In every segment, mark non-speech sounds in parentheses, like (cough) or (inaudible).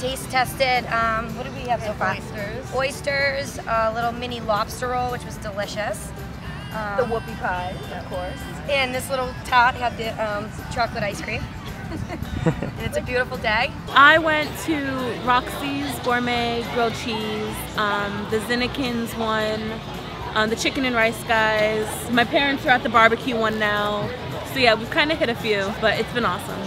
just tested, um, what did we have so far? Oysters. Oysters, a little mini lobster roll, which was delicious. Um, The whoopie pie, of course. and this little tot had the um, chocolate ice cream. (laughs) and it's a beautiful day. I went to Roxy's Gourmet Grilled Cheese, um, the Zinneken's one, um, the Chicken and Rice guys. My parents are at the barbecue one now. So yeah, we've kind of hit a few, but it's been awesome.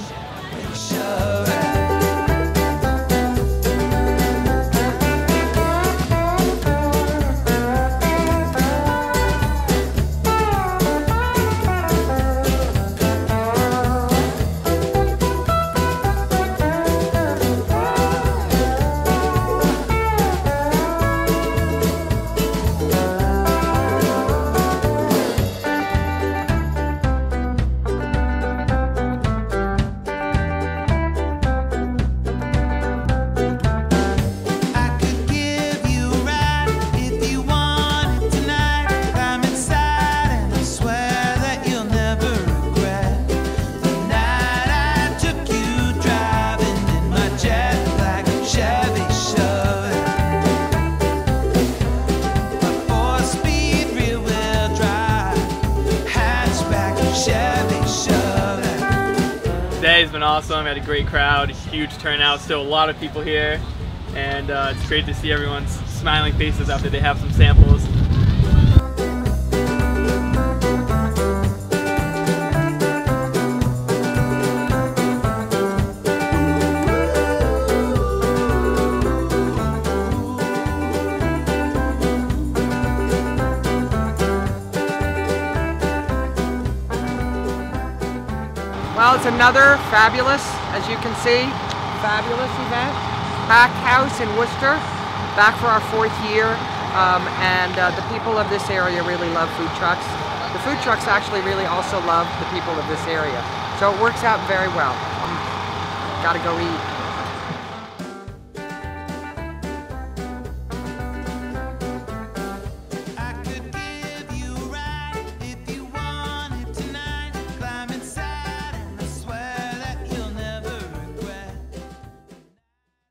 Been awesome. We had a great crowd, huge turnout, still a lot of people here, and uh, it's great to see everyone's smiling faces after they have some samples. Well, it's another fabulous, as you can see, fabulous event. Packed house in Worcester, back for our fourth year. Um, and uh, the people of this area really love food trucks. The food trucks actually really also love the people of this area. So it works out very well. Gotta go eat.